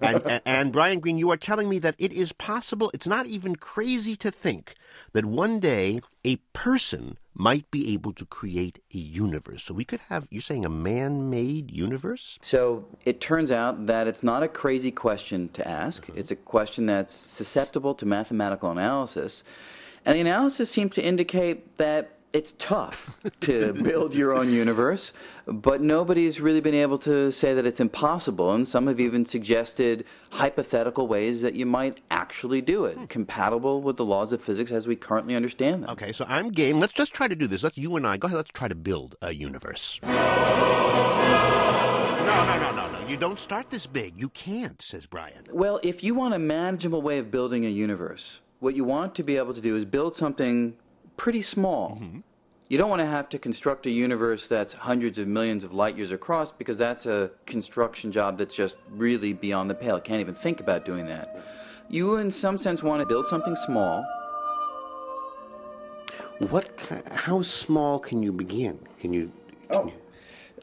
and, and, and Brian Greene, you are telling me that it is possible, it's not even crazy to think that one day a person might be able to create a universe. So we could have, you're saying a man made universe? So it turns out that it's not a crazy question to ask. Mm-hmm. It's a question that's susceptible to mathematical analysis. And the analysis seems to indicate that it's tough to build your own universe, but nobody's really been able to say that it's impossible. And some have even suggested hypothetical ways that you might actually do it, hmm. compatible with the laws of physics as we currently understand them. Okay, so I'm game. Let's just try to do this. Let's you and I go ahead. Let's try to build a universe. No, no, no, no, no. You don't start this big. You can't, says Brian. Well, if you want a manageable way of building a universe, what you want to be able to do is build something pretty small. Mm-hmm. You don't want to have to construct a universe that's hundreds of millions of light years across because that's a construction job that's just really beyond the pale. Can't even think about doing that. You, in some sense, want to build something small. What? How small can you begin? Can you? Can oh. You...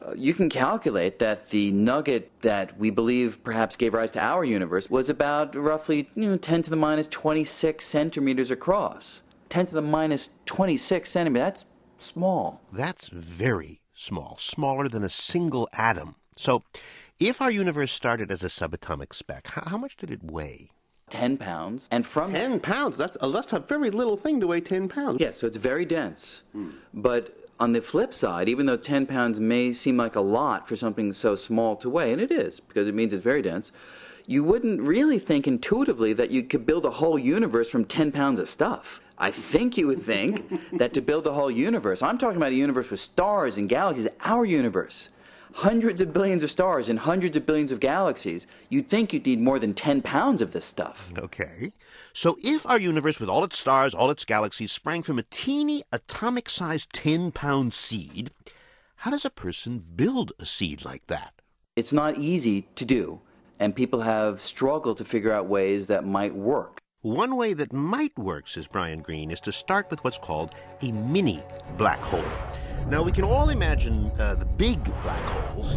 Uh, you can calculate that the nugget that we believe perhaps gave rise to our universe was about roughly you know, 10 to the minus 26 centimeters across. 10 to the minus 26 centimeters. That's small. That's very small, smaller than a single atom. So, if our universe started as a subatomic speck, how, how much did it weigh? 10 pounds. And from 10 pounds? That's a, that's a very little thing to weigh 10 pounds. Yes, yeah, so it's very dense. Hmm. But on the flip side, even though 10 pounds may seem like a lot for something so small to weigh, and it is, because it means it's very dense, you wouldn't really think intuitively that you could build a whole universe from 10 pounds of stuff. I think you would think that to build a whole universe, I'm talking about a universe with stars and galaxies, our universe, hundreds of billions of stars and hundreds of billions of galaxies, you'd think you'd need more than 10 pounds of this stuff. Okay. So if our universe, with all its stars, all its galaxies, sprang from a teeny atomic sized 10 pound seed, how does a person build a seed like that? It's not easy to do, and people have struggled to figure out ways that might work. One way that might work, says Brian Greene, is to start with what's called a mini black hole. Now, we can all imagine uh, the big black holes.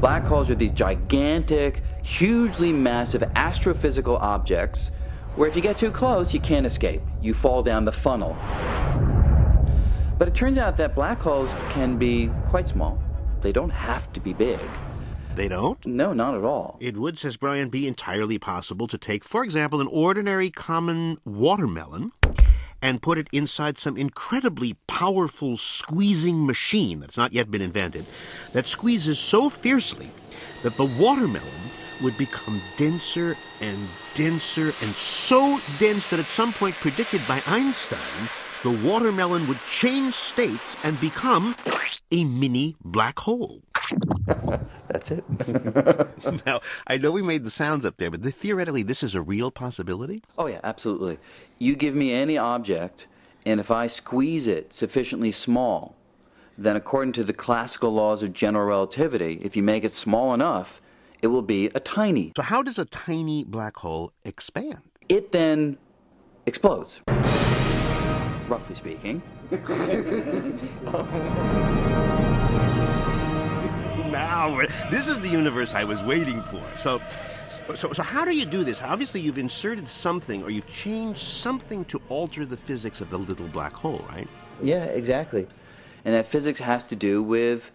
Black holes are these gigantic, hugely massive astrophysical objects where if you get too close, you can't escape. You fall down the funnel. But it turns out that black holes can be quite small. They don't have to be big. They don't? No, not at all. It would, says Brian, be entirely possible to take, for example, an ordinary common watermelon and put it inside some incredibly powerful squeezing machine that's not yet been invented that squeezes so fiercely that the watermelon would become denser and denser and so dense that at some point predicted by Einstein the watermelon would change states and become a mini black hole. That's it. now, I know we made the sounds up there, but the, theoretically, this is a real possibility? Oh, yeah, absolutely. You give me any object, and if I squeeze it sufficiently small, then according to the classical laws of general relativity, if you make it small enough, it will be a tiny. So, how does a tiny black hole expand? It then explodes roughly speaking. now, this is the universe I was waiting for. So, so, so how do you do this? Obviously, you've inserted something or you've changed something to alter the physics of the little black hole, right? Yeah, exactly. And that physics has to do with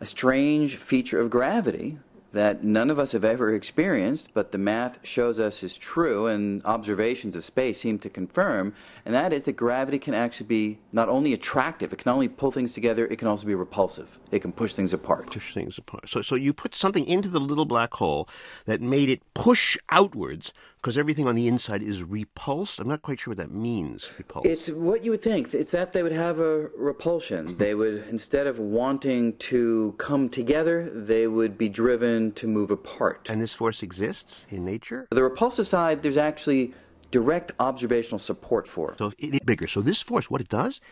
a strange feature of gravity that none of us have ever experienced, but the math shows us is true, and observations of space seem to confirm, and that is that gravity can actually be not only attractive, it can only pull things together, it can also be repulsive. It can push things apart. Push things apart. So, so you put something into the little black hole that made it push outwards because everything on the inside is repulsed. I'm not quite sure what that means. Repulsed. It's what you would think. It's that they would have a repulsion. Mm-hmm. they would instead of wanting to come together, they would be driven to move apart. And this force exists in nature. The repulsive side, there's actually direct observational support for. It. So it is bigger. So this force, what it does,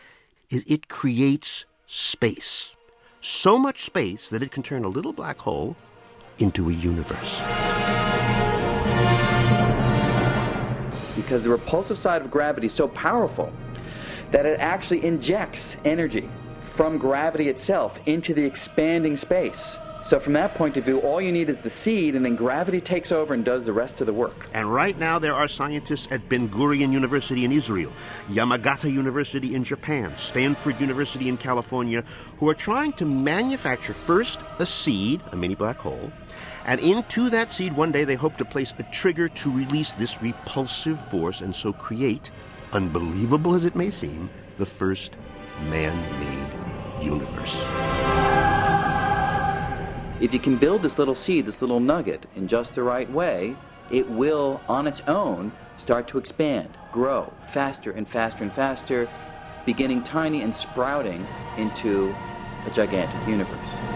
is it creates space. So much space that it can turn a little black hole into a universe. Because the repulsive side of gravity is so powerful that it actually injects energy from gravity itself into the expanding space. So from that point of view, all you need is the seed, and then gravity takes over and does the rest of the work. And right now, there are scientists at Ben Gurion University in Israel, Yamagata University in Japan, Stanford University in California, who are trying to manufacture first a seed, a mini black hole, and into that seed one day they hope to place a trigger to release this repulsive force and so create, unbelievable as it may seem, the first man made universe. If you can build this little seed, this little nugget, in just the right way, it will, on its own, start to expand, grow faster and faster and faster, beginning tiny and sprouting into a gigantic universe.